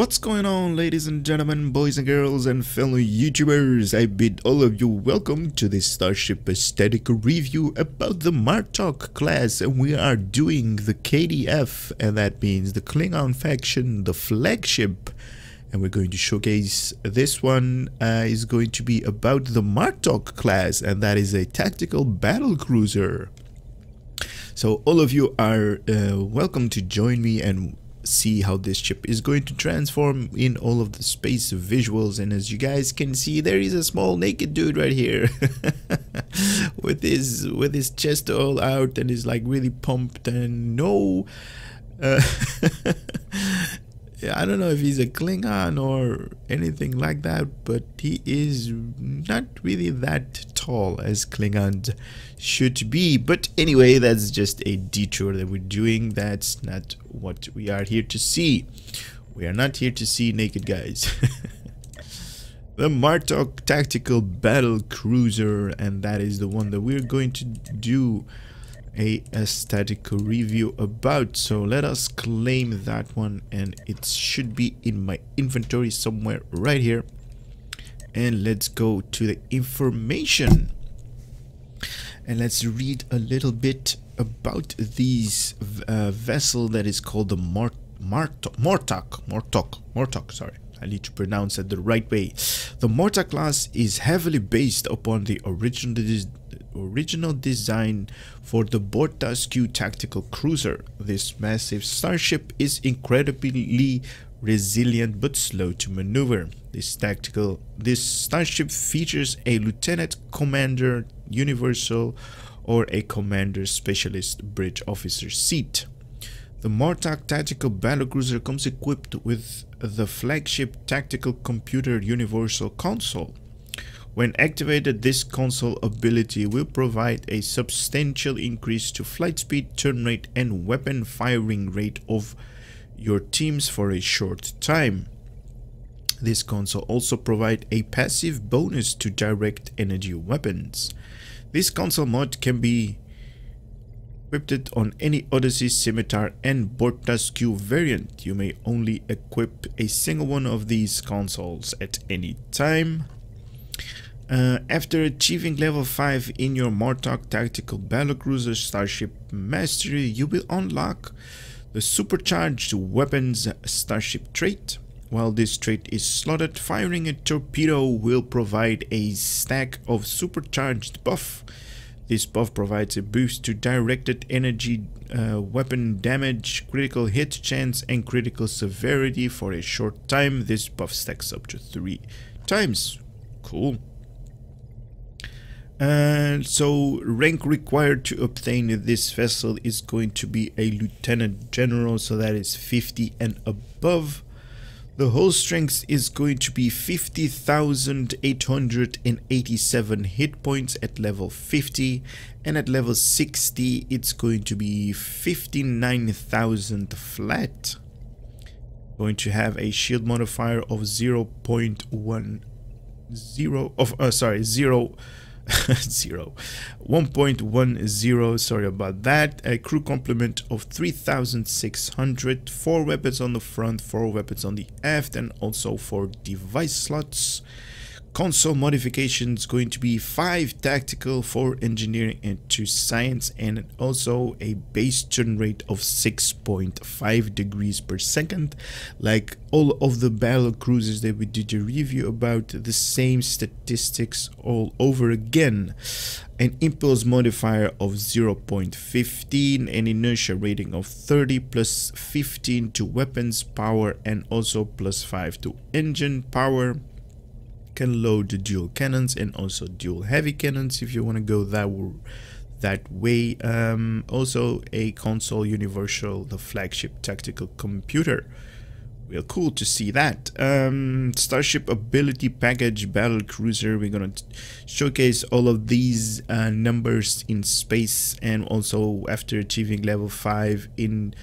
What's going on ladies and gentlemen, boys and girls and fellow YouTubers? I bid all of you welcome to this Starship Aesthetic review about the Martok class and we are doing the KDF and that means the Klingon faction, the flagship and we're going to showcase this one uh, is going to be about the Martok class and that is a tactical battle cruiser. So all of you are uh, welcome to join me and see how this chip is going to transform in all of the space visuals. And as you guys can see there is a small naked dude right here with his with his chest all out and is like really pumped and no uh, I don't know if he's a Klingon or anything like that, but he is not really that tall as Klingons should be. But anyway, that's just a detour that we're doing. That's not what we are here to see. We are not here to see naked guys. the Martok Tactical Battle Cruiser, and that is the one that we're going to do a aesthetic review about so let us claim that one and it should be in my inventory somewhere right here and let's go to the information and let's read a little bit about these uh, vessel that is called the Mort Martok Mortok Mortok Mortok sorry I need to pronounce it the right way. The Morta class is heavily based upon the original original design for the Bortasqu' tactical cruiser. This massive starship is incredibly resilient but slow to maneuver. This tactical this starship features a lieutenant commander universal or a commander specialist bridge officer seat. The Mortok tactical battlecruiser comes equipped with the flagship tactical computer universal console. When activated, this console ability will provide a substantial increase to flight speed, turn rate, and weapon firing rate of your teams for a short time. This console also provides a passive bonus to direct energy weapons. This console mod can be equipped on any Odyssey, Scimitar, and Bortasqu' variant. You may only equip a single one of these consoles at any time. Uh, after achieving level 5 in your Martok Tactical Battlecruiser Starship Mastery, you will unlock the Supercharged Weapons Starship trait. While this trait is slotted, firing a torpedo will provide a stack of supercharged buff. This buff provides a boost to directed energy uh, weapon damage, critical hit chance, and critical severity for a short time. This buff stacks up to 3 times. Cool. And so rank required to obtain this vessel is going to be a lieutenant general so that is 50 and above. The hull strength is going to be 50,887 hit points at level 50 and at level 60 it's going to be 59,000 flat. Going to have a shield modifier of 0.10 of uh, sorry 0 zero. 1.10 sorry about that. A crew complement of 3600 four weapons on the front four weapons on the aft and also four device slots console modifications going to be 5 tactical, 4 engineering and 2 science and also a base turn rate of 6.5 degrees per second like all of the battle cruisers that we did a review about the same statistics all over again. An impulse modifier of 0.15 an inertia rating of 30 plus 15 to weapons power and also plus 5 to engine power can load the dual cannons and also dual heavy cannons if you want to go that that way. Um, also a console universal the flagship tactical computer. Real cool to see that. Um, starship ability package battle cruiser we're gonna showcase all of these uh, numbers in space and also after achieving level 5 in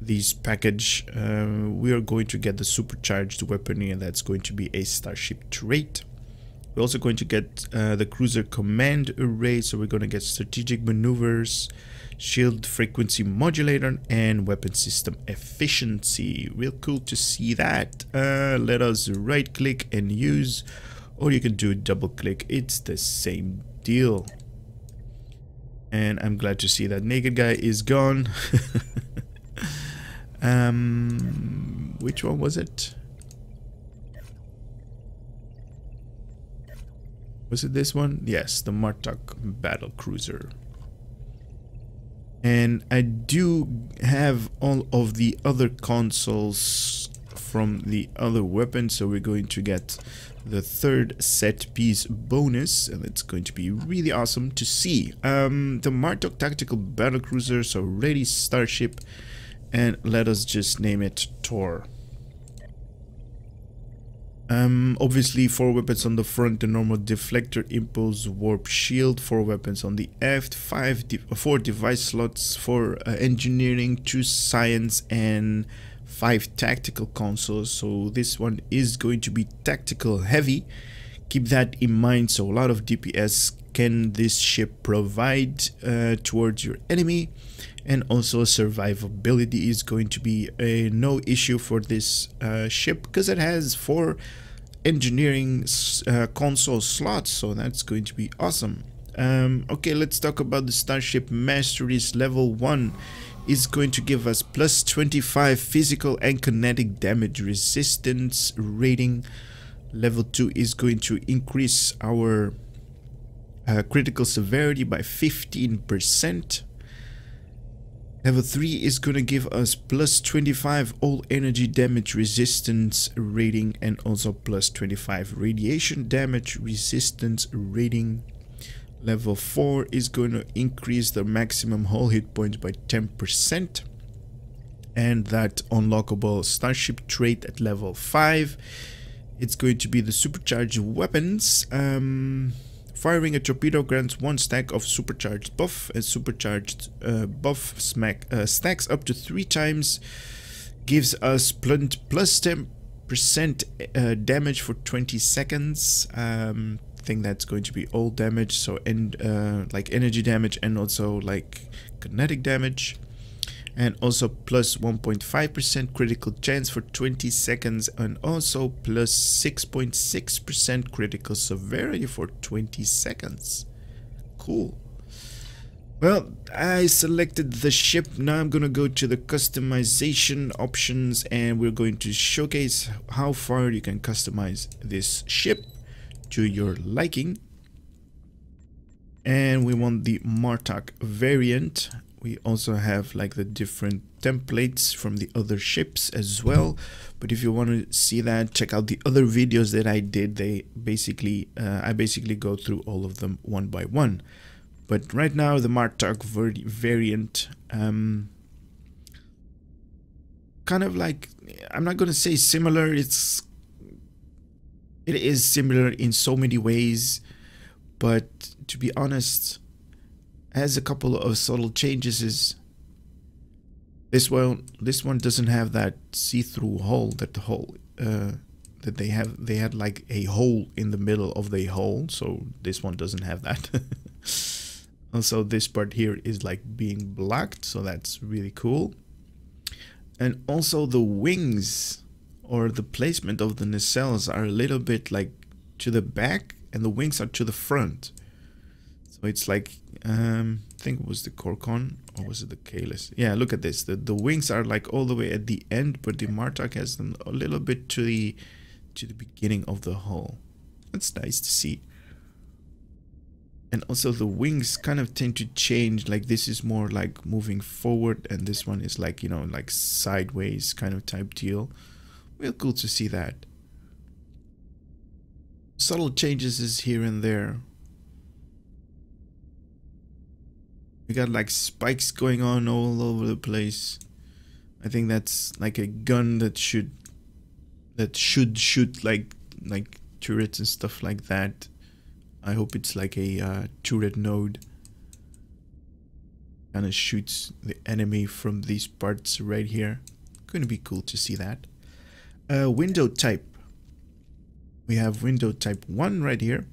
this package uh, we are going to get the supercharged weaponry and that's going to be a starship trait We're also going to get uh, the cruiser command array, so we're going to get strategic maneuvers, shield frequency modulator, and weapon system efficiency. Real cool to see that. Uh, let us right click and use, or you can do double click. It's the same deal. And I'm glad to see that naked guy is gone. um, which one was it? Was it this one? Yes, the Martok battle cruiser. And I do have all of the other consoles from the other weapons, so we're going to get the third set piece bonus, and it's going to be really awesome to see. Um, the Martok Tactical Battle Cruiser, so ready starship, and let us just name it Tor. Um, obviously, four weapons on the front, the normal deflector, impulse, warp, shield. Four weapons on the aft, five, de four device slots for uh, engineering, two science, and five tactical consoles. So this one is going to be tactical heavy. Keep that in mind. So a lot of DPS can this ship provide uh, towards your enemy and also survivability is going to be a no issue for this uh, ship because it has four engineering uh, console slots so that's going to be awesome. Um, okay let's talk about the starship masteries. Level 1 is going to give us plus 25 physical and kinetic damage resistance rating. Level 2 is going to increase our uh, critical severity by 15 percent Level 3 is going to give us plus 25 all energy damage resistance rating and also plus 25 radiation damage resistance rating. Level 4 is going to increase the maximum hull hit points by 10%. And that unlockable starship trait at level 5. It's going to be the supercharged weapons. Um, Firing a torpedo grants one stack of supercharged buff and supercharged uh, buff smack, uh, stacks up to three times. Gives us plus 10% uh, damage for 20 seconds. Um, think that's going to be all damage, so and uh, like energy damage and also like kinetic damage and also plus 1.5% critical chance for 20 seconds and also plus 6.6% critical severity for 20 seconds. Cool. Well, I selected the ship. Now I'm going to go to the customization options and we're going to showcase how far you can customize this ship to your liking. And we want the Martok variant we also have like the different templates from the other ships as well. But if you want to see that check out the other videos that I did. They basically uh, I basically go through all of them one by one. But right now the Martok variant um, kind of like I'm not gonna say similar. It's it is similar in so many ways. But to be honest has a couple of subtle changes is this one this one doesn't have that see-through hole that the hole uh, that they have they had like a hole in the middle of the hole so this one doesn't have that. Also this part here is like being blocked so that's really cool. And also the wings or the placement of the nacelles are a little bit like to the back and the wings are to the front it's like um, I think it was the Gorkon or was it the Kahless? Yeah, look at this. The the wings are like all the way at the end, but the Martok has them a little bit to the to the beginning of the hull. That's nice to see. And also the wings kind of tend to change. Like this is more like moving forward, and this one is like you know like sideways kind of type deal. Real cool to see that. Subtle changes is here and there. We got like spikes going on all over the place. I think that's like a gun that should that should shoot like like turrets and stuff like that. I hope it's like a uh, turret node. Kind of shoots the enemy from these parts right here. Gonna be cool to see that. Uh, window type. we have window type 1 right here.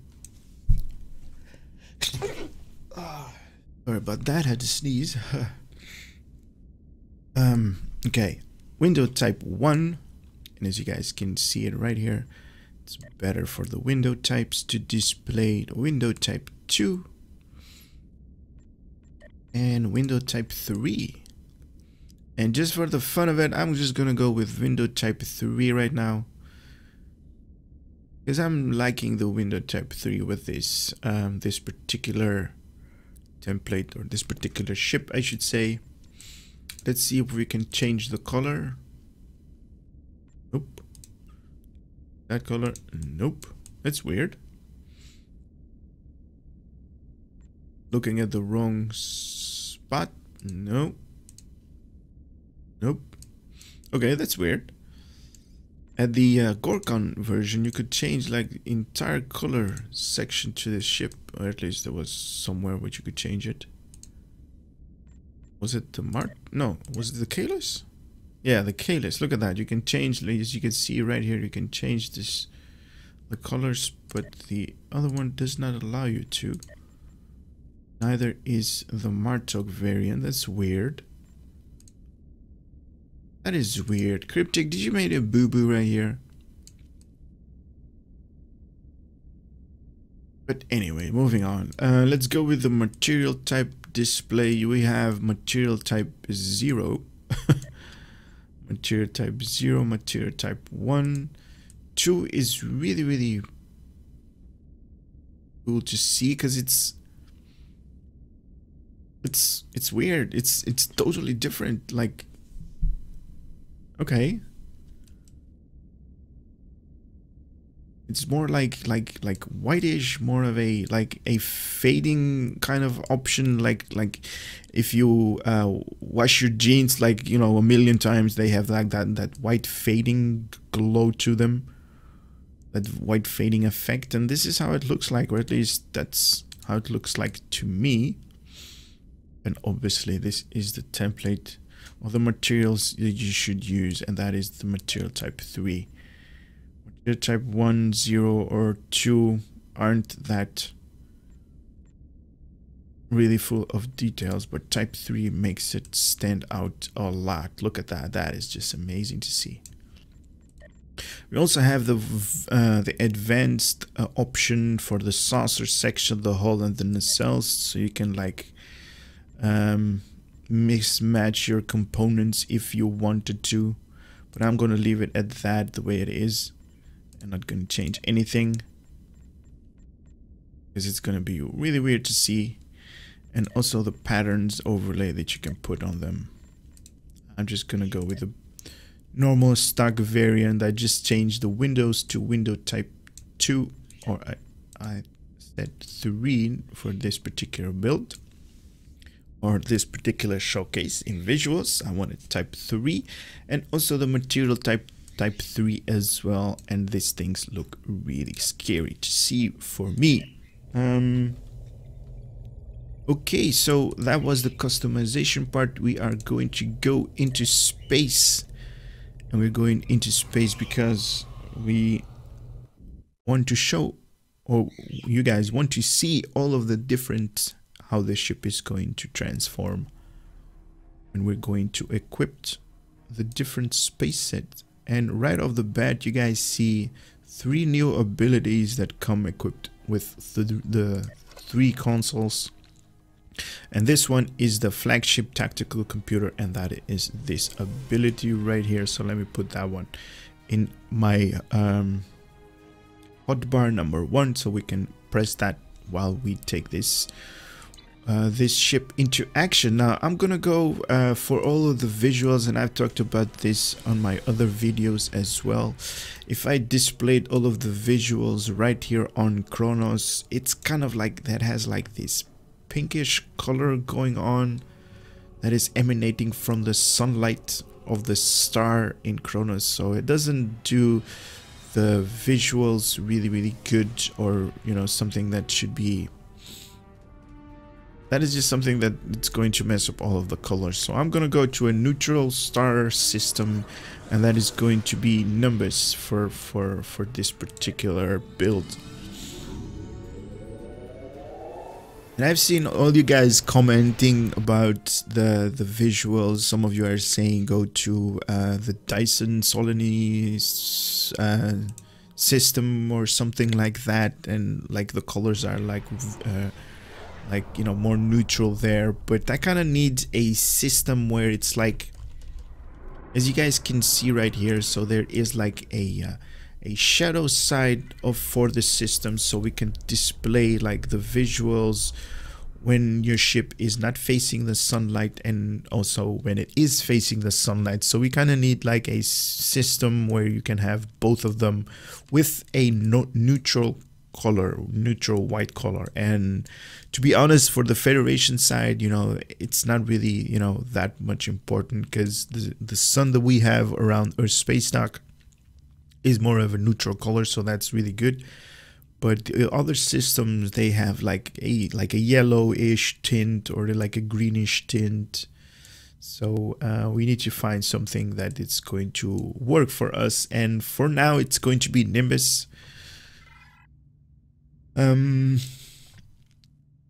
Sorry about that, I had to sneeze. um, okay, window type 1, and as you guys can see it right here, it's better for the window types to display window type 2 and window type 3. And just for the fun of it, I'm just gonna go with window type 3 right now. Because I'm liking the window type 3 with this, um, this particular template or this particular ship, I should say. Let's see if we can change the color. Nope. That color, nope. That's weird. Looking at the wrong spot, no. Nope. Okay, that's weird. At the uh, Gorkon version, you could change like entire color section to the ship, or at least there was somewhere which you could change it. Was it the Mart? No, was it the Kahless? Yeah, the Kahless. Look at that. You can change, as you can see right here, you can change this, the colors, but the other one does not allow you to. Neither is the Martok variant. That's weird. That is weird. Cryptic, did you make a boo-boo right here? But anyway, moving on. Uh, let's go with the material type display. We have material type 0. material type 0, material type 1. 2 is really, really cool to see because it's it's it's weird it's it's totally different like Okay. It's more like like like whitish, more of a like a fading kind of option. Like like if you uh, wash your jeans like you know a million times, they have like that that white fading glow to them, that white fading effect. And this is how it looks like, or at least that's how it looks like to me. And obviously, this is the template of the materials that you should use and that is the material type 3 material type 1 0 or 2 aren't that really full of details but type 3 makes it stand out a lot. Look at that. That is just amazing to see. We also have the uh, the advanced uh, option for the saucer section, the hull and the nacelles, so you can like um, mismatch your components if you wanted to but I'm gonna leave it at that the way it is. I'm not gonna change anything. Because it's gonna be really weird to see and also the patterns overlay that you can put on them. I'm just gonna go with the normal stock variant. I just changed the windows to window type 2 or I, I said 3 for this particular build or this particular showcase in visuals. I wanted type 3 and also the material type type 3 as well and these things look really scary to see for me. Um, okay, so that was the customization part. We are going to go into space and we're going into space because we want to show or you guys want to see all of the different how the ship is going to transform. And we're going to equip the different space sets. And right off the bat, you guys see three new abilities that come equipped with the, the three consoles. And this one is the flagship tactical computer, and that is this ability right here. So let me put that one in my um, hotbar number one, so we can press that while we take this uh, this ship into action. Now I'm gonna go uh, for all of the visuals and I've talked about this on my other videos as well. If I displayed all of the visuals right here on Kronos, it's kind of like that has like this pinkish color going on that is emanating from the sunlight of the star in Kronos. So it doesn't do the visuals really really good or you know something that should be that is just something that it's going to mess up all of the colors. So I'm to go to a neutral star system and that is going to be Nimbus for, for, for this particular build. And I've seen all you guys commenting about the the visuals. Some of you are saying go to uh, the Dyson Solanae uh, system or something like that, and like the colors are like uh, like you know more neutral there but I kind of need a system where it's like as you guys can see right here so there is like a uh, a shadow side of for the system so we can display like the visuals when your ship is not facing the sunlight and also when it is facing the sunlight. So we kind of need like a system where you can have both of them with a no neutral color neutral white color. And to be honest for the federation side you know it's not really you know that much important because the, the sun that we have around earth space dock is more of a neutral color so that's really good. But the other systems they have like a like a yellowish tint or like a greenish tint. So uh, we need to find something that it's going to work for us. And for now it's going to be nimbus um,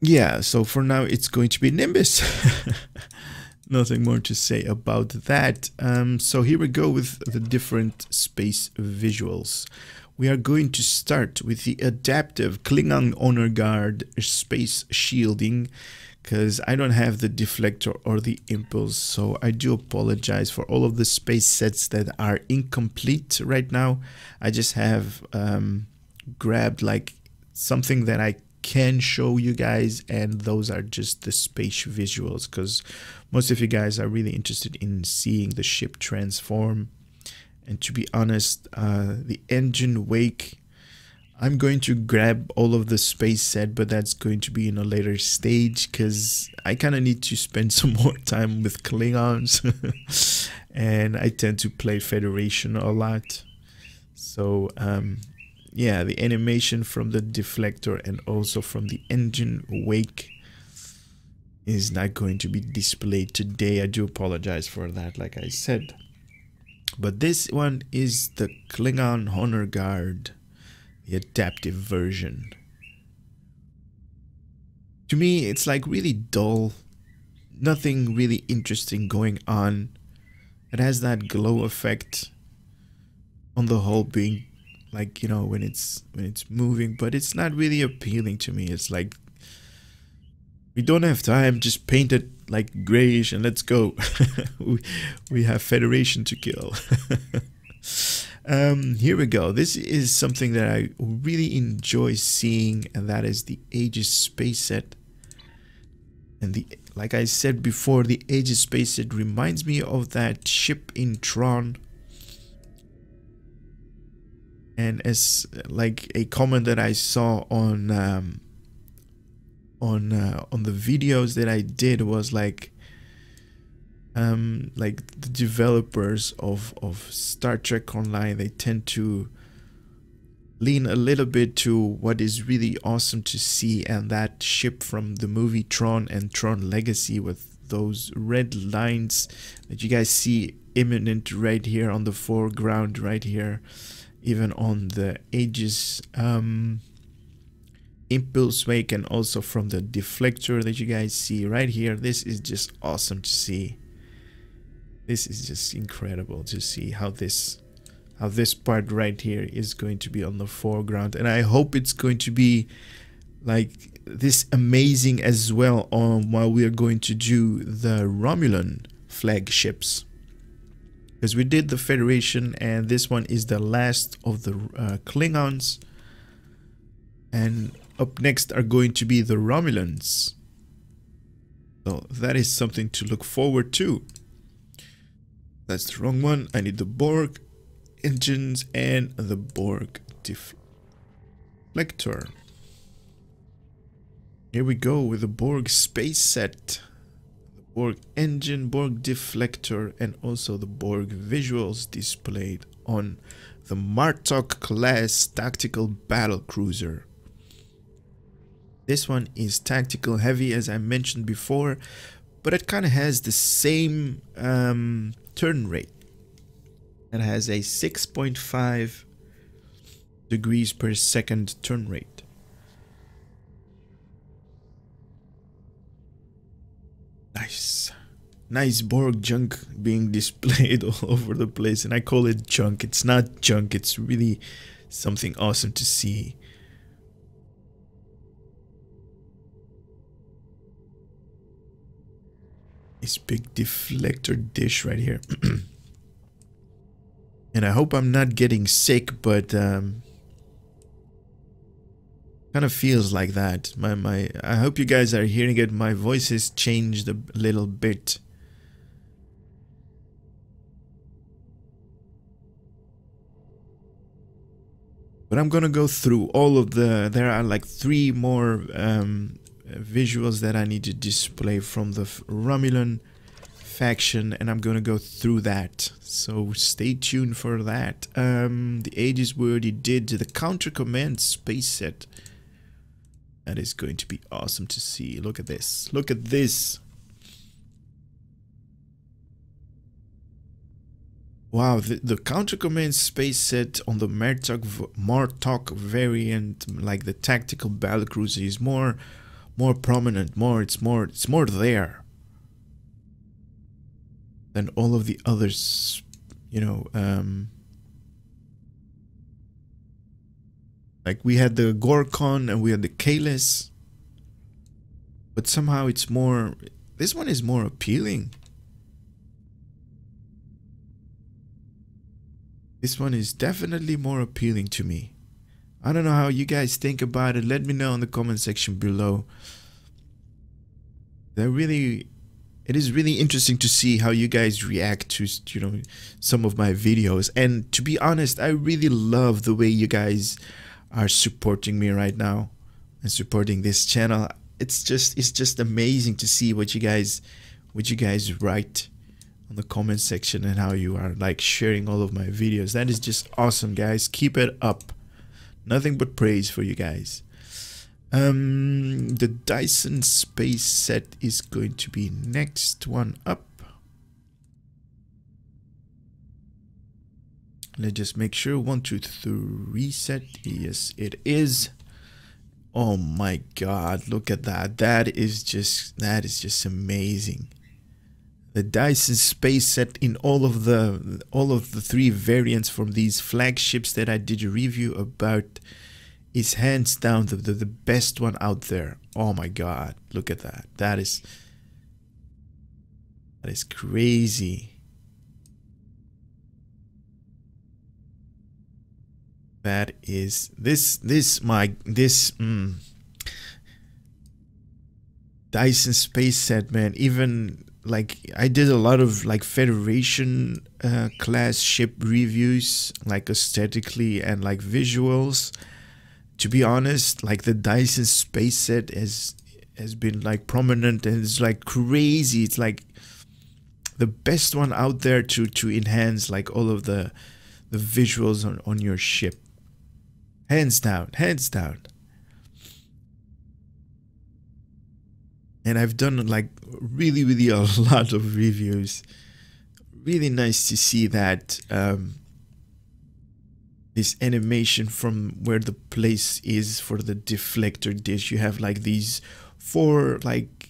yeah, so for now it's going to be Nimbus. Nothing more to say about that. Um, so here we go with the different space visuals. We are going to start with the adaptive Klingon Honor Guard space shielding because I don't have the deflector or the impulse so I do apologize for all of the space sets that are incomplete right now I just have um, grabbed like something that I can show you guys and those are just the space visuals because most of you guys are really interested in seeing the ship transform. And to be honest uh, the engine wake I'm going to grab all of the space set but that's going to be in a later stage because I kind of need to spend some more time with Klingons. And I tend to play Federation a lot. So um, yeah, the animation from the deflector and also from the engine wake is not going to be displayed today. I do apologize for that, like I said. But this one is the Klingon Honor Guard, the adaptive version. To me, it's like really dull. Nothing really interesting going on. It has that glow effect on the whole being like you know when it's when it's moving but it's not really appealing to me. It's like we don't have time just paint it like grayish and let's go. We, we have federation to kill. Um here we go. This is something that i really enjoy seeing and that is the aegis space set and the like i said before the aegis space set reminds me of that ship in tron and as like a comment that I saw on um, on uh, on the videos that I did was like um like the developers of of Star Trek Online they tend to lean a little bit to what is really awesome to see and that ship from the movie Tron and Tron Legacy with those red lines that you guys see imminent right here on the foreground right here even on the Aegis um, impulse wake and also from the deflector that you guys see right here. This is just awesome to see. This is just incredible to see how this how this part right here is going to be on the foreground. And I hope it's going to be like this amazing as well on while we are going to do the Romulan flagships because we did the Federation and this one is the last of the uh, Klingons. And up next are going to be the Romulans. So that is something to look forward to. That's the wrong one. I need the Borg engines and the Borg deflector. Here we go with the Borg space set Borg engine, Borg deflector, and also the Borg visuals displayed on the Martok class tactical battle cruiser. This one is tactical heavy as I mentioned before, but it kind of has the same um, turn rate. It has a 6.5 degrees per second turn rate. Nice. Nice Borg junk being displayed all over the place. And I call it junk. It's not junk. It's really something awesome to see. This big deflector dish right here. and I hope I'm not getting sick, but um, kind of feels like that. My my. I hope you guys are hearing it. My voice has changed a little bit. But I'm gonna go through all of the. There are like three more um, visuals that I need to display from the Romulan faction, and I'm gonna go through that. So stay tuned for that. Um, the Aegis we already did the counter command space set. That is going to be awesome to see. Look at this. Look at this. Wow, the, the counter command space set on the Martok, Martok variant, like the tactical battlecruiser, is more, more prominent. More, it's more, it's more there than all of the others. You know, um, like we had the Gorkon and we had the Kahless, but somehow it's more. This one is more appealing. This one is definitely more appealing to me. I don't know how you guys think about it. Let me know in the comment section below. They're really it is really interesting to see how you guys react to you know some of my videos and to be honest I really love the way you guys are supporting me right now and supporting this channel it's just it's just amazing to see what you guys what you guys write on the comment section and how you are like sharing all of my videos. That is just awesome, guys. Keep it up. Nothing but praise for you guys. Um, the Dyson Space set is going to be next one up. Let's just make sure. One, two, three set. Yes, it is. Oh my god, look at that. That is just that is just amazing the Dyson space set in all of the all of the three variants from these flagships that I did a review about is hands down the, the, the best one out there. Oh my god, look at that. That is that is crazy. That is this this my this mm, Dyson space set man even like I did a lot of like Federation uh, class ship reviews, like aesthetically and like visuals. To be honest, like the Dyson space set has has been like prominent and it's like crazy. It's like the best one out there to to enhance like all of the the visuals on, on your ship. Hands down, hands down. and I've done like really, really a lot of reviews. Really nice to see that um, this animation from where the place is for the deflector dish. You have like these four like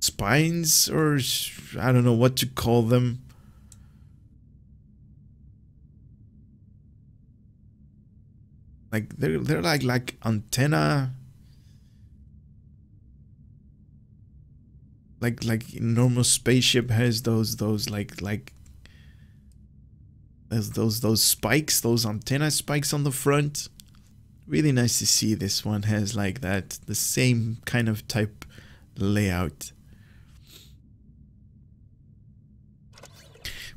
spines or I don't know what to call them. Like they're they're like like antenna. Like like normal spaceship has those those like like those those those spikes those antenna spikes on the front. Really nice to see this one has like that the same kind of type layout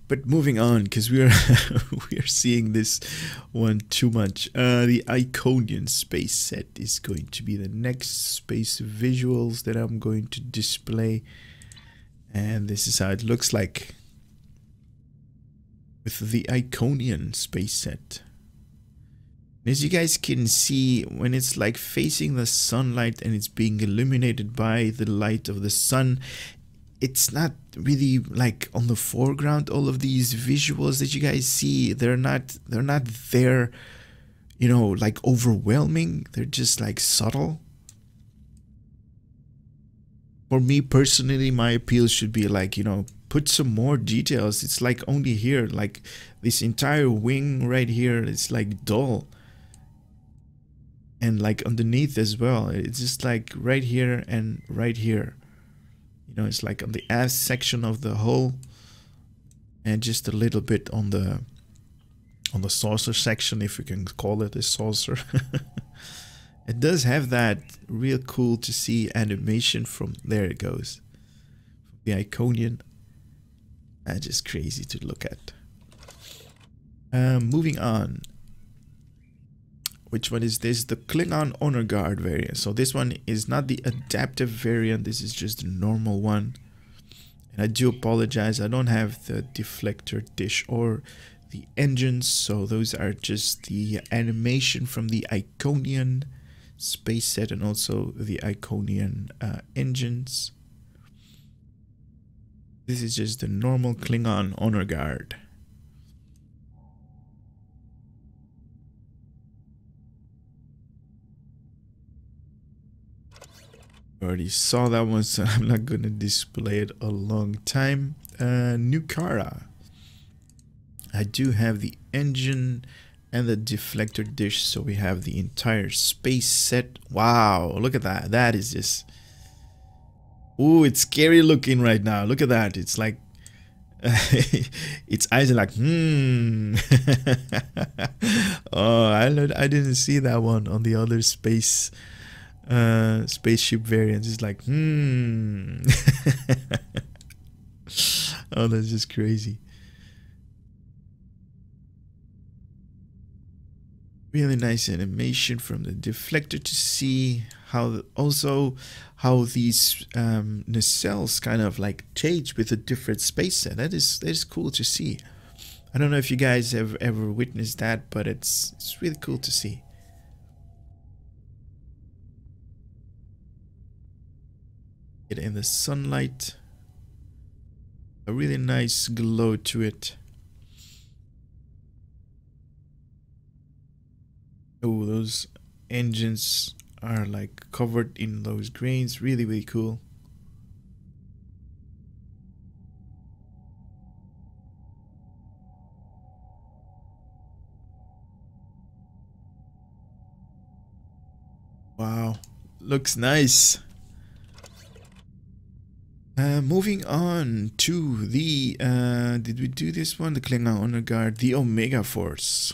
but moving on because we are we are seeing this one too much. Uh, the iconian space set is going to be the next space visuals that i'm going to display. And this is how it looks like with the iconian space set. As you guys can see, when it's like facing the sunlight and it's being illuminated by the light of the sun, it's not really like on the foreground all of these visuals that you guys see they're not they're not there you know like overwhelming. They're just like subtle. For me personally my appeal should be like you know put some more details. It's like only here like this entire wing right here it's like dull. And like underneath as well. It's just like right here and right here know it's like on the ass section of the hull and just a little bit on the on the saucer section if you can call it a saucer. It does have that real cool to see animation from there it goes the iconian. And just crazy to look at. Um, moving on which one is this? The klingon honor guard variant. So this one is not the adaptive variant. This is just the normal one. And i do apologize. I don't have the deflector dish or the engines so those are just the animation from the iconian space set and also the iconian uh, engines. This is just the normal klingon honor guard already saw that one so I'm not gonna display it a long time. Uh, Nukara. I do have the engine and the deflector dish so we have the entire space set. Wow look at that. That is just Ooh, it's scary looking right now. Look at that. It's like its eyes are like hmm. Oh I, I didn't see that one on the other space uh, spaceship variants. It's like, hmm. oh, that's just crazy. Really nice animation from the deflector to see how also how these um, nacelles kind of like change with a different space set. That is that is cool to see. I don't know if you guys have ever witnessed that, but it's it's really cool to see. It in the sunlight. A really nice glow to it. Oh those engines are like covered in those grains. Really really cool. Wow. Looks nice uh, moving on to the, uh, did we do this one? The Klingon Honor Guard, the Omega Force.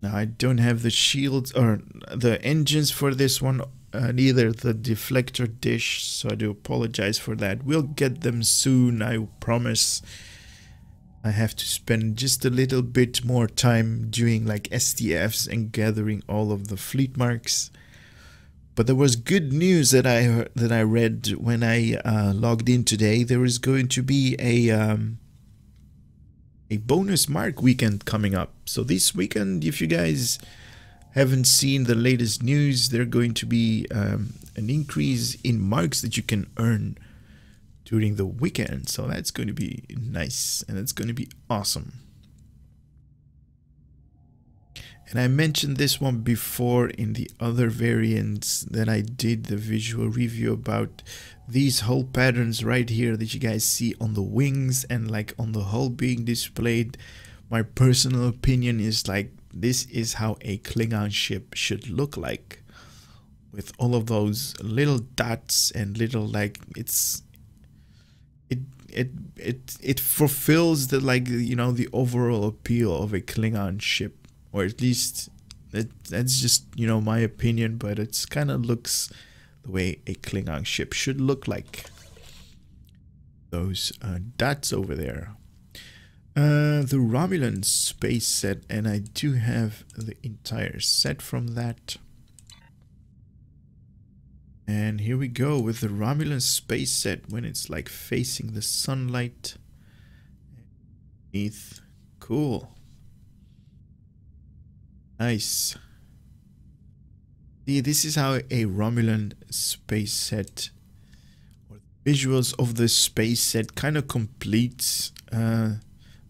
Now I don't have the shields or the engines for this one, uh, neither the deflector dish, so I do apologize for that. We'll get them soon, I promise. I have to spend just a little bit more time doing like STFs and gathering all of the fleet marks. But there was good news that I heard, that I read when I uh, logged in today. There is going to be a um, a bonus mark weekend coming up. So this weekend, if you guys haven't seen the latest news, there's going to be um, an increase in marks that you can earn during the weekend. So that's going to be nice and it's going to be awesome. And I mentioned this one before in the other variants that I did the visual review about these hull patterns right here that you guys see on the wings and like on the hull being displayed. My personal opinion is like this is how a Klingon ship should look like with all of those little dots and little like it's it it it it fulfills the like you know the overall appeal of a Klingon ship or at least that's just you know my opinion but it's kind of looks the way a Klingon ship should look like. Those uh, dots over there. Uh, the Romulan space set and I do have the entire set from that. And here we go with the Romulan space set when it's like facing the sunlight. Cool Nice. See, this is how a Romulan space set or visuals of the space set kind of completes uh,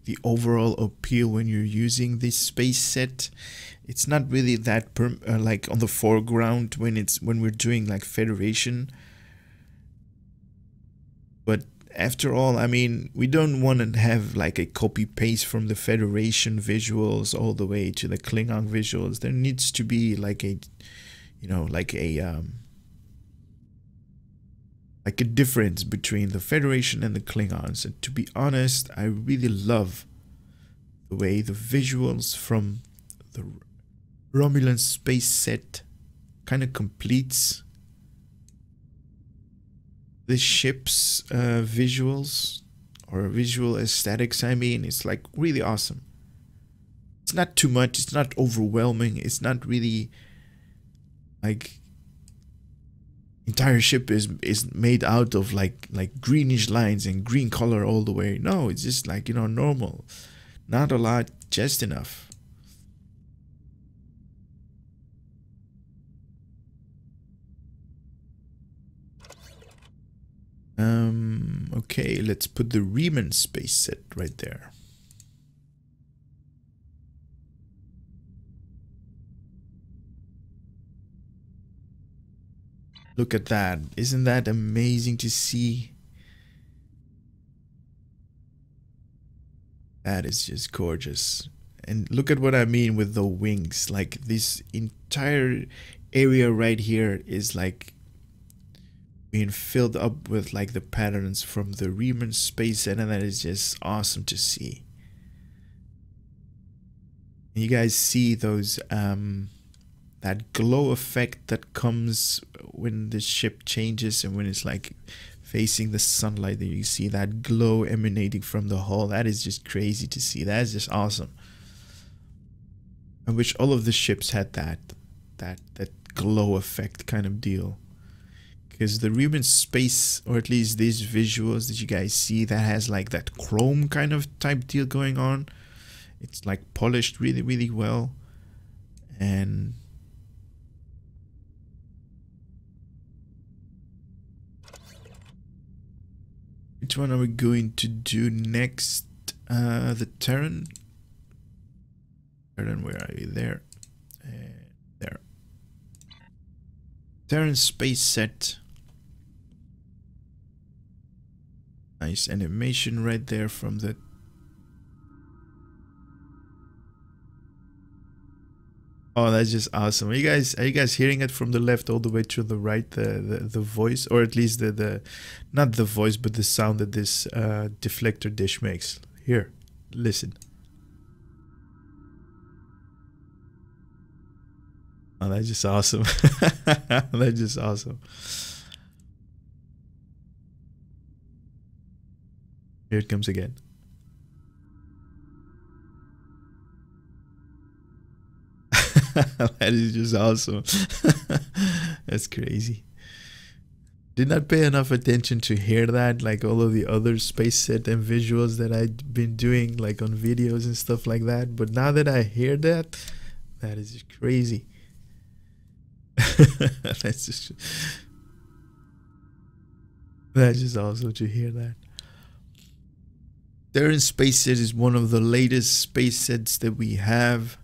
the overall appeal when you're using this space set. It's not really that uh, like on the foreground when it's when we're doing like Federation. After all, I mean, we don't want to have like a copy paste from the Federation visuals all the way to the Klingon visuals. There needs to be like a, you know, like a, um, like a difference between the Federation and the Klingons. And to be honest, I really love the way the visuals from the Romulan space set kind of completes the ship's uh, visuals or visual aesthetics I mean it's like really awesome. It's not too much it's not overwhelming it's not really like entire ship is is made out of like like greenish lines and green color all the way. No it's just like you know normal. Not a lot just enough Um, okay, let's put the Reman space set right there. Look at that. Isn't that amazing to see? That is just gorgeous. And look at what I mean with the wings. Like this entire area right here is like being filled up with like the patterns from the Reman space and that is just awesome to see. You guys see those um that glow effect that comes when the ship changes and when it's like facing the sunlight that you see that glow emanating from the hull. That is just crazy to see. That is just awesome. I wish all of the ships had that that that glow effect kind of deal because the Reman space or at least these visuals that you guys see that has like that chrome kind of type deal going on it's like polished really really well. And which one are we going to do next? Uh the Terran. Terran where are you? There. Uh, there. Terran space set Nice animation right there from the Oh, that's just awesome. Are you guys are you guys hearing it from the left all the way to the right the the, the voice or at least the the not the voice but the sound that this uh, deflector dish makes. Here. Listen. Oh, that's just awesome. that's just awesome. Here it comes again. that is just awesome. That's crazy. Did not pay enough attention to hear that, like all of the other space set and visuals that I've been doing, like on videos and stuff like that. But now that I hear that, that is just crazy. that's just that's just awesome to hear that. Terran Space Set is one of the latest space sets that we have.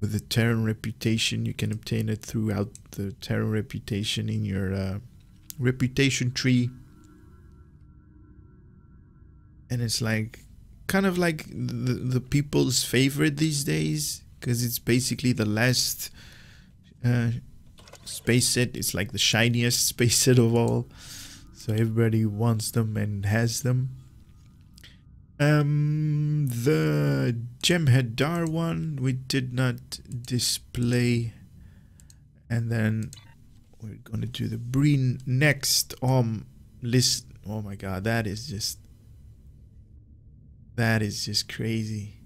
With the Terran reputation, you can obtain it throughout the Terran reputation in your uh, reputation tree. And it's like kind of like the, the people's favorite these days because it's basically the last uh, space set. It's like the shiniest space set of all. So everybody wants them and has them. Um, the Jem'Hadar one we did not display, and then we're gonna do the Breen next. Um, list. Oh my God, that is just that is just crazy.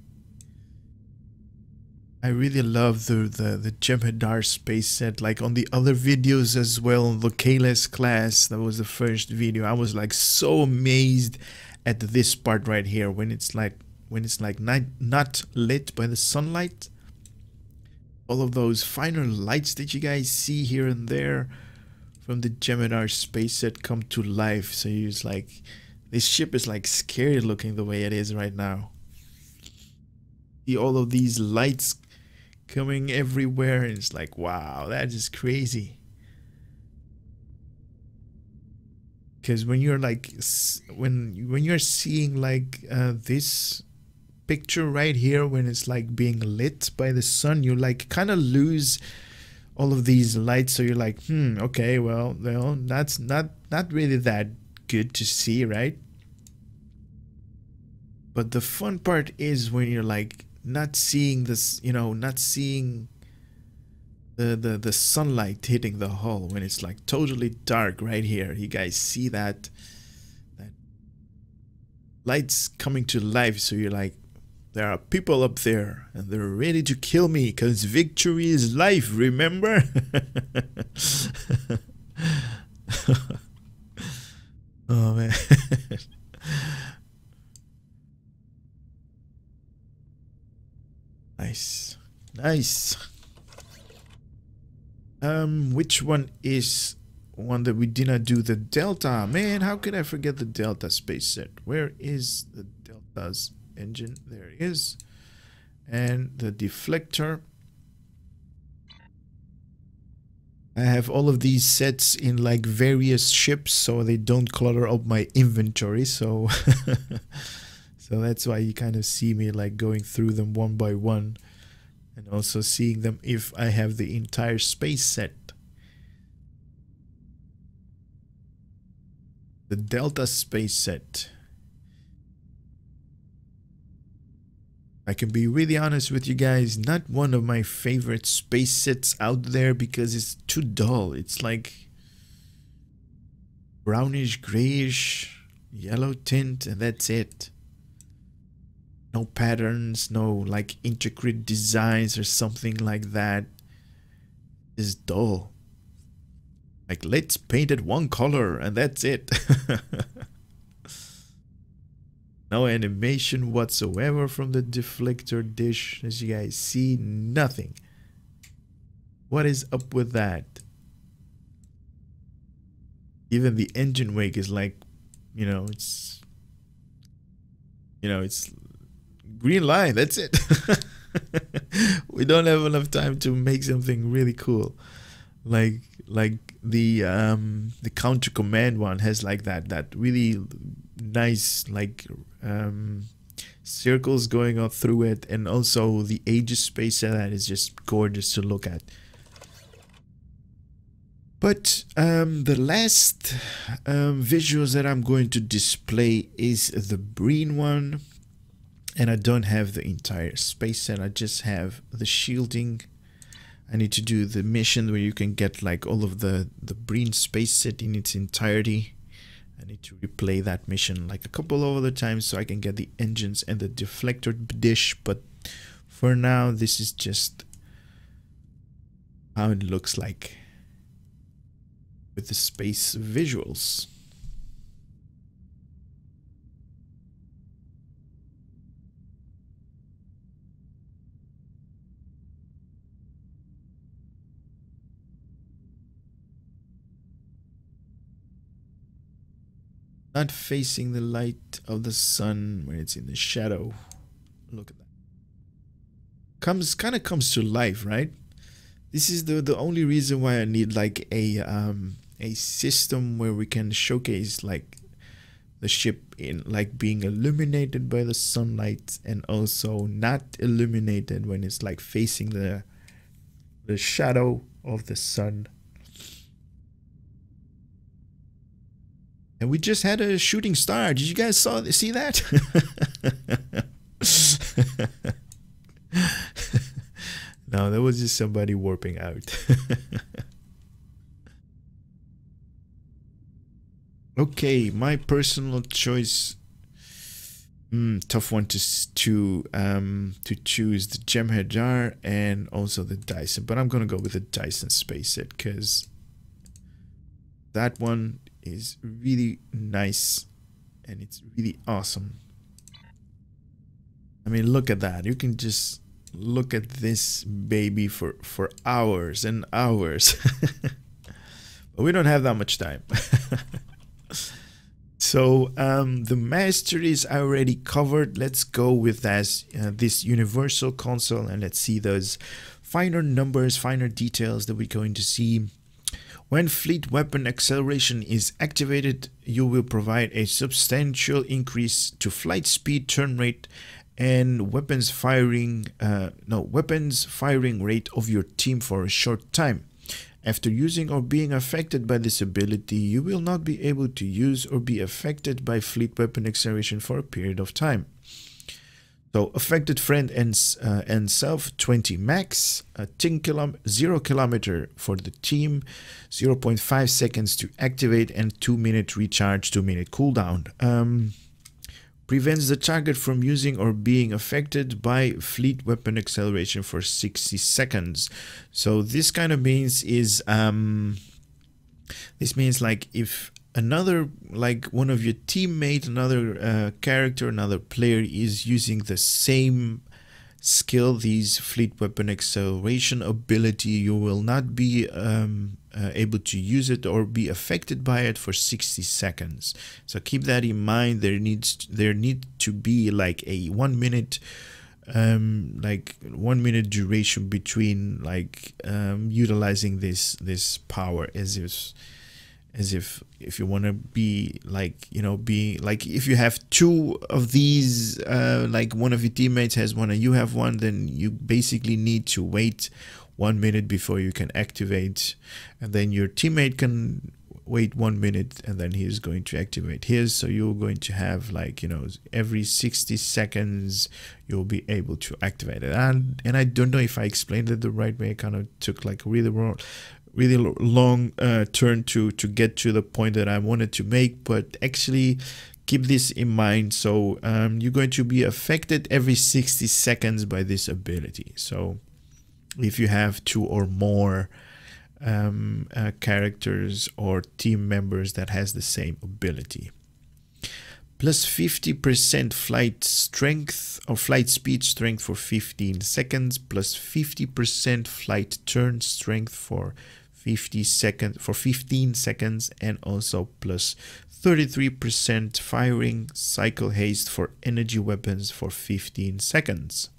I really love the the the Jem'Hadar space set. Like on the other videos as well, the Kahless class. That was the first video. I was like so amazed at this part right here when it's like when it's like not not lit by the sunlight all of those finer lights that you guys see here and there from the Jem'Hadar space set come to life. So you're just like, this ship is like scary looking the way it is right now. See all of these lights coming everywhere and it's like, wow, that is crazy. Because when you're like, when when you're seeing like uh, this picture right here when it's like being lit by the sun you like kind of lose all of these lights. So you're like hmm okay well well that's not not really that good to see right? But the fun part is when you're like not seeing this you know not seeing the the the sunlight hitting the hull when it's like totally dark right here you guys see that that lights coming to life so you're like there are people up there and they're ready to kill me because victory is life, remember? oh man. nice. Nice. Um, which one is one that we did not do? The Delta. Man, how could I forget the Delta space set? Where is the Delta's engine there it is and the deflector I have all of these sets in like various ships so they don't clutter up my inventory so so that's why you kind of see me like going through them one by one and also seeing them if I have the entire space set the Delta space set I can be really honest with you guys, not one of my favorite space sets out there because it's too dull. It's like brownish, grayish, yellow tint, and that's it. No patterns, no like intricate designs or something like that is dull. Like let's paint it one color and that's it. No animation whatsoever from the deflector dish. As you guys see, nothing. What is up with that? Even the engine wake is like, you know, it's, you know, it's Breen line. That's it. we don't have enough time to make something really cool. Like, like the um the counter command one has like that that really nice like um, circles going up through it and also the Aegis space that is just gorgeous to look at. But um, the last um, visuals that I'm going to display is the green one. And I don't have the entire space set, I just have the shielding. I need to do the mission where you can get like all of the, the Breen space set in its entirety. I need to replay that mission like a couple of other times so I can get the engines and the deflector dish but for now this is just how it looks like with the space visuals. Not facing the light of the sun when it's in the shadow. Look at that. Comes kind of comes to life, right? This is the the only reason why I need like a um a system where we can showcase like the ship in like being illuminated by the sunlight and also not illuminated when it's like facing the the shadow of the sun And we just had a shooting star. Did you guys saw see that? no, that was just somebody warping out. okay, my personal choice. Mm, tough one to to um to choose the Jem'Hadar and also the Dyson, but I'm gonna go with the Dyson space set because that one is really nice and it's really awesome. I mean, look at that. You can just look at this baby for for hours and hours but we don't have that much time so um, the masteries are already covered let's go with this uh, this universal console and let's see those finer numbers finer details that we're going to see when fleet weapon acceleration is activated, you will provide a substantial increase to flight speed, turn rate, and weapons firing uh, no weapons firing rate of your team for a short time. After using or being affected by this ability, you will not be able to use or be affected by fleet weapon acceleration for a period of time. So affected friend and, uh, and self 20 max, uh, 10 kilo 0 kilometer for the team, 0.5 seconds to activate and 2 minute recharge, 2 minute cooldown. Um, prevents the target from using or being affected by fleet weapon acceleration for 60 seconds. So this kind of means is um, this means like if another like one of your teammate another uh, character another player is using the same skill these fleet weapon acceleration ability. You will not be um, uh, able to use it or be affected by it for 60 seconds. So keep that in mind. There needs there need to be like a one minute um like one minute duration between like um utilizing this this power as if as if if you want to be like you know be like if you have two of these uh, like one of your teammates has one and you have one then you basically need to wait one minute before you can activate. And then your teammate can wait one minute and then he's going to activate his. So you're going to have like you know every 60 seconds you'll be able to activate it. And and i don't know if i explained it the right way. I kind of took like really really long uh, turn to to get to the point that I wanted to make but actually keep this in mind. So um, you're going to be affected every 60 seconds by this ability. So if you have two or more um, uh, characters or team members that has the same ability. Plus 50% flight strength or flight speed strength for 15 seconds plus 50% flight turn strength for 50 seconds for 15 seconds and also plus 33% firing cycle haste for energy weapons for 15 seconds.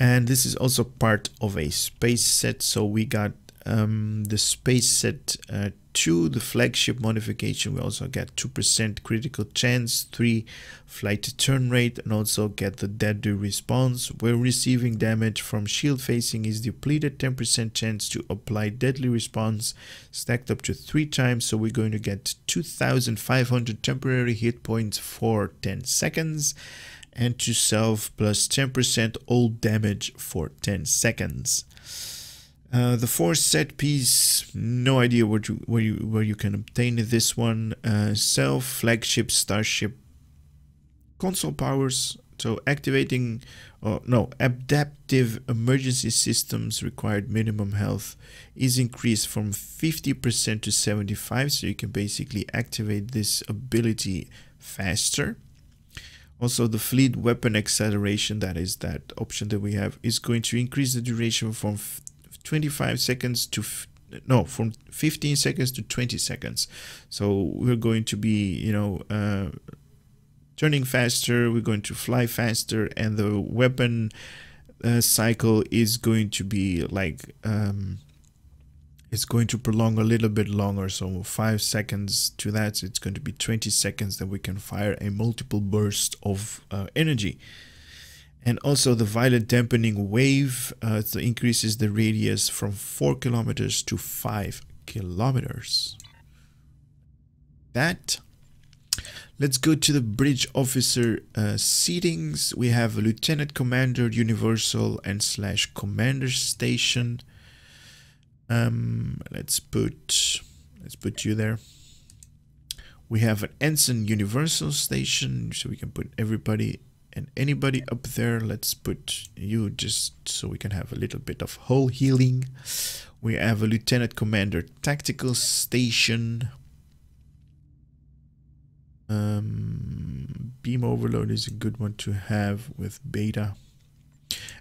And this is also part of a space set. So we got um, the space set uh, 2, the flagship modification, we also get 2% critical chance, 3 flight turn rate, and also get the deadly response. Where receiving damage from shield facing is depleted, 10% chance to apply deadly response, stacked up to 3 times, so we're going to get 2500 temporary hit points for 10 seconds and to self plus 10% all damage for 10 seconds. Uh, the fourth set piece, no idea where you where you where you can obtain this one. Uh, self flagship starship console powers. So activating, oh no, adaptive emergency systems required minimum health is increased from 50% to 75. So you can basically activate this ability faster. Also, the fleet weapon acceleration, that is that option that we have, is going to increase the duration from 25 seconds to no from 15 seconds to 20 seconds. So we're going to be you know uh, turning faster we're going to fly faster and the weapon uh, cycle is going to be like um, it's going to prolong a little bit longer. So five seconds to that it's going to be 20 seconds that we can fire a multiple burst of uh, energy and also the violet dampening wave uh, so increases the radius from 4 kilometers to 5 kilometers. That. Let's go to the bridge officer uh, seatings. We have a lieutenant commander, universal, and slash commander station. Um, let's put let's put you there. We have an ensign universal station, so we can put everybody and anybody up there let's put you just so we can have a little bit of hull healing. We have a lieutenant commander tactical station. Um, beam overload is a good one to have with beta.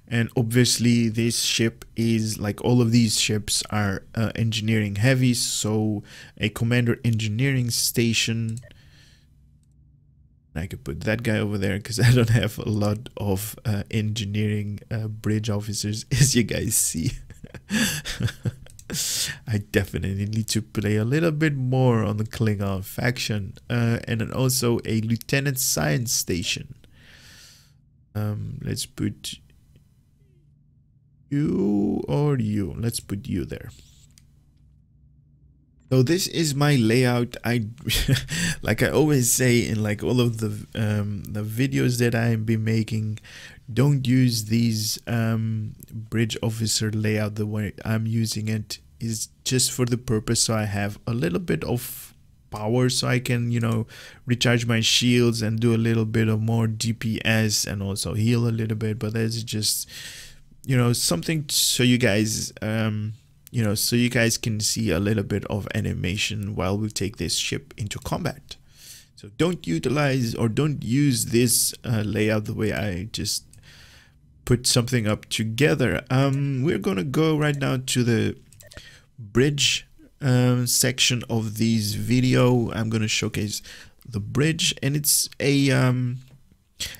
And obviously this ship is like all of these ships are uh, engineering heavy. So a commander engineering station I could put that guy over there because I don't have a lot of uh, engineering uh, bridge officers as you guys see. I definitely need to play a little bit more on the Klingon faction uh, and then also a lieutenant science station. Um, let's put you or you. Let's put you there so this is my layout. I like i always say in like all of the um the videos that i be making don't use these um bridge officer layout. The way i'm using it is just for the purpose. So i have a little bit of power so i can you know recharge my shields and do a little bit of more dps and also heal a little bit. But that's just you know something so you guys um you know so you guys can see a little bit of animation while we take this ship into combat. So don't utilize or don't use this uh, layout the way I just put something up together. Um we're gonna go right now to the bridge um, section of this video. I'm gonna showcase the bridge and it's a um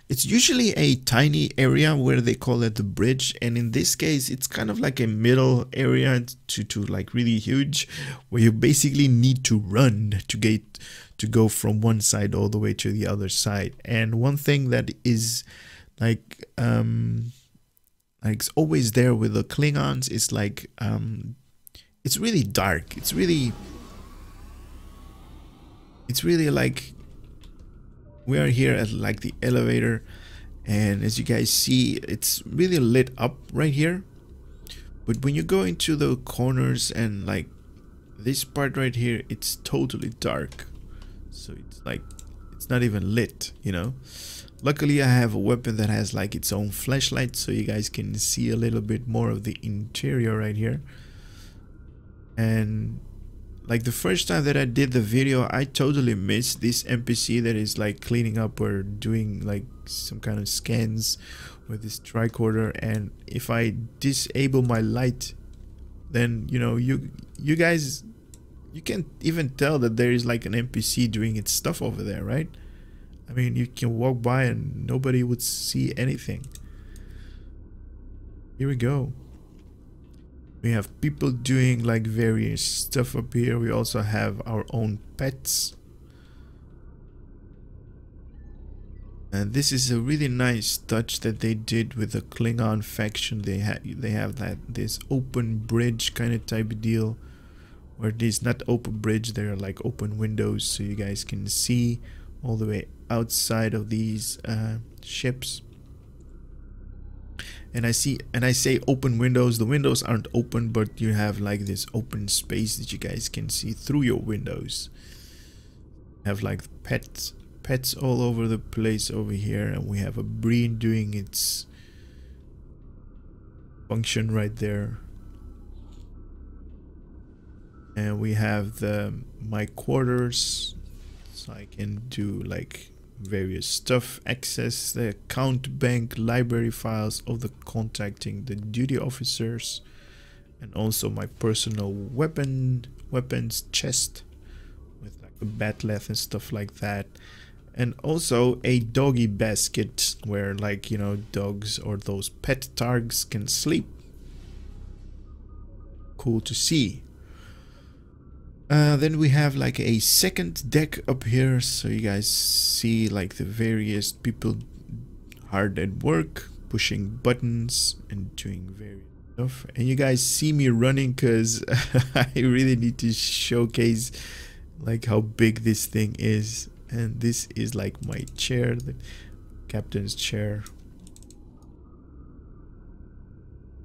it's usually a tiny area where they call it the bridge and in this case it's kind of like a middle area to, to like really huge where you basically need to run to get to go from one side all the way to the other side. And one thing that is like um like it's always there with the Klingons is like um it's really dark. It's really it's really like we are here at like the elevator and as you guys see it's really lit up right here. But when you go into the corners and like this part right here it's totally dark. So it's like it's not even lit you know? Luckily I have a weapon that has like its own flashlight so you guys can see a little bit more of the interior right here. And like the first time that I did the video, I totally missed this NPC that is like cleaning up or doing like some kind of scans with this tricorder. And if I disable my light, then you know you you guys you can't even tell that there is like an NPC doing its stuff over there, right? I mean, you can walk by and nobody would see anything. Here we go we have people doing like various stuff up here. We also have our own pets. And this is a really nice touch that they did with the Klingon faction. They have they have that this open bridge kind of type of deal where it is not open bridge. They're like open windows so you guys can see all the way outside of these uh, ships and I see and I say open windows the windows aren't open but you have like this open space that you guys can see through your windows. Have like pets pets all over the place over here and we have a Breen doing its function right there. And we have the my quarters. So I can do like various stuff, access the account bank library files of the contacting the duty officers and also my personal weapon weapons chest with like a bat'leth and stuff like that. And also a doggy basket where like you know dogs or those pet targs can sleep. Cool to see uh, then we have like a second deck up here so you guys see like the various people hard at work pushing buttons and doing various stuff. And you guys see me running because I really need to showcase like how big this thing is. And this is like my chair the captain's chair.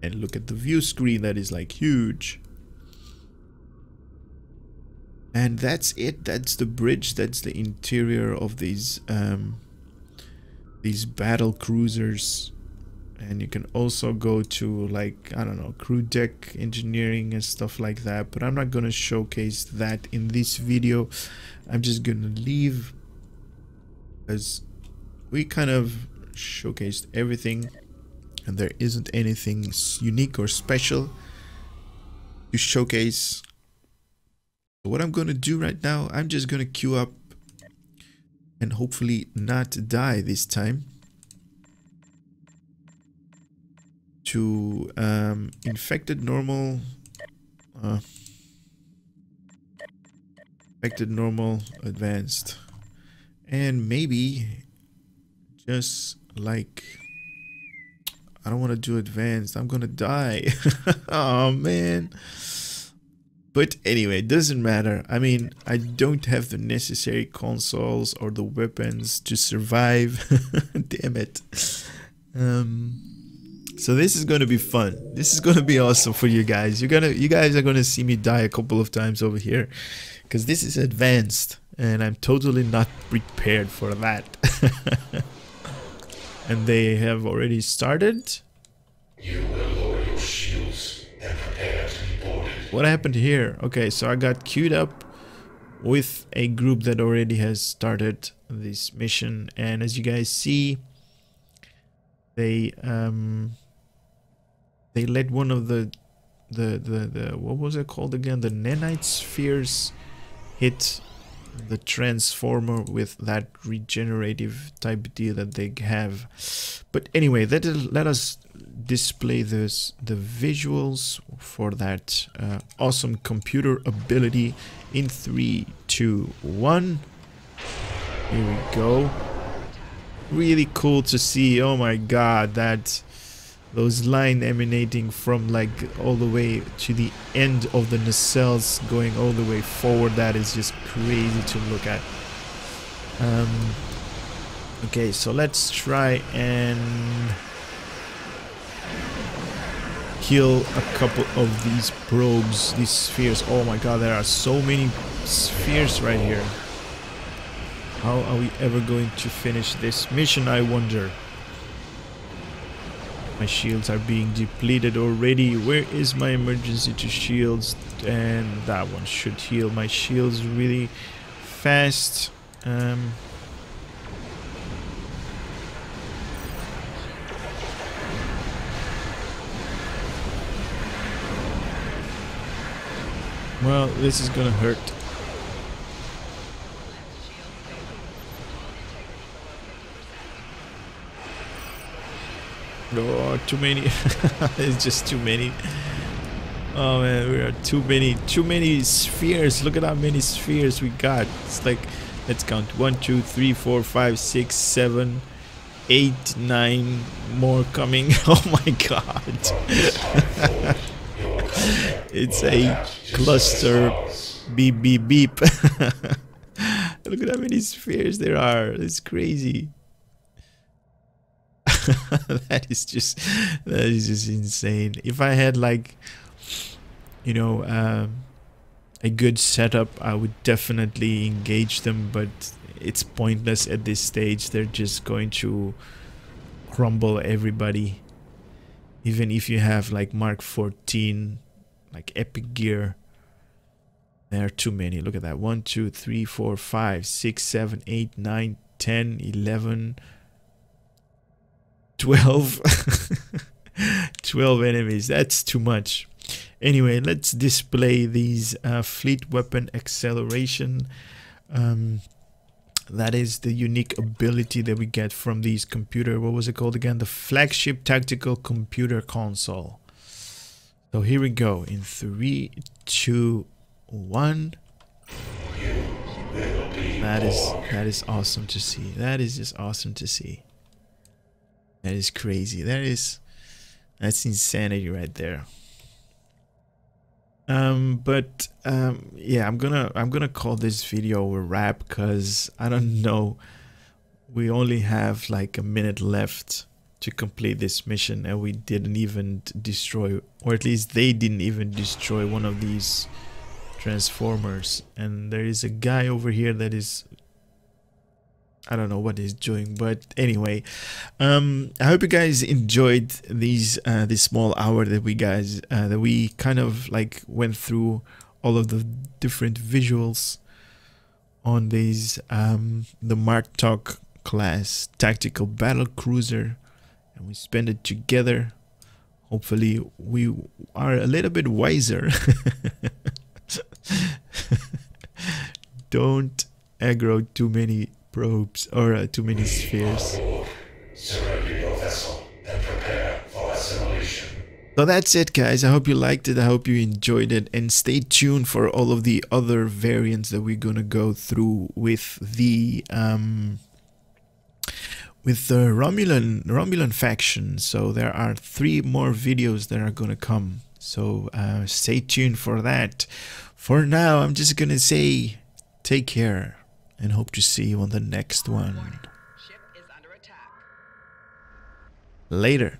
And look at the view screen that is like huge and that's it. That's the bridge. That's the interior of these um, these battle cruisers. And you can also go to like I don't know crew deck engineering and stuff like that. But I'm not gonna showcase that in this video. I'm just gonna leave as we kind of showcased everything. And there isn't anything unique or special to showcase. What I'm gonna do right now, I'm just gonna queue up and hopefully not die this time. To um, infected normal, uh, infected normal, advanced, and maybe just like I don't want to do advanced. I'm gonna die. oh man. But anyway, it doesn't matter. I mean, I don't have the necessary consoles or the weapons to survive. Damn it. Um, so this is gonna be fun. This is gonna be awesome for you guys. You're gonna, you guys are gonna see me die a couple of times over here, because this is advanced, and I'm totally not prepared for that. and they have already started. You will lower your shields and prepare to be boarded. What happened here? Okay, so I got queued up with a group that already has started this mission, and as you guys see, they um they let one of the the the, the what was it called again? The nanite spheres hit the transformer with that regenerative type deal that they have but anyway that let us display this the visuals for that uh, awesome computer ability in three two one. Here we go. Really cool to see oh my god that those line emanating from like all the way to the end of the nacelles going all the way forward. That is just crazy to look at. Um, okay so let's try and kill a couple of these probes these spheres oh my god there are so many spheres right here how are we ever going to finish this mission I wonder my shields are being depleted already. Where is my emergency to shields? And that one should heal my shields really fast. Um, well, this is gonna hurt. Oh, too many. it's just too many. Oh man, we are too many, too many spheres. Look at how many spheres we got. It's like, let's count. One, two, three, four, five, six, seven, eight, nine more coming. Oh my god. it's a cluster beep beep beep. Look at how many spheres there are. It's crazy. that is just that is just insane. If I had like you know um, a good setup, I would definitely engage them, but it's pointless at this stage. They're just going to crumble everybody. Even if you have like Mark 14, like epic gear, there are too many. Look at that. 1, 2, 3, 4, 5, 6, 7, 8, 9, 10, 11, 12 12 enemies. That's too much. Anyway let's display these uh, fleet weapon acceleration. Um, that is the unique ability that we get from these computer what was it called again? The flagship tactical computer console so here we go in three two one that is that is awesome to see that is just awesome to see that is crazy. That is that's insanity right there. Um, but um, yeah, I'm gonna I'm gonna call this video a wrap because I don't know. We only have like a minute left to complete this mission, and we didn't even destroy, or at least they didn't even destroy one of these transformers. And there is a guy over here that is I don't know what he's doing, but anyway, um, I hope you guys enjoyed these uh, this small hour that we guys uh, that we kind of like went through all of the different visuals on these um, the Martok class tactical battle cruiser and we spend it together. Hopefully, we are a little bit wiser. Don't aggro too many probes or uh, too many spheres. For assimilation. So that's it guys, I hope you liked it, I hope you enjoyed it and stay tuned for all of the other variants that we're gonna go through with the um, with the Romulan Romulan faction. So there are three more videos that are gonna come. So uh, stay tuned for that. For now, I'm just gonna say take care and hope to see you on the next one. Later.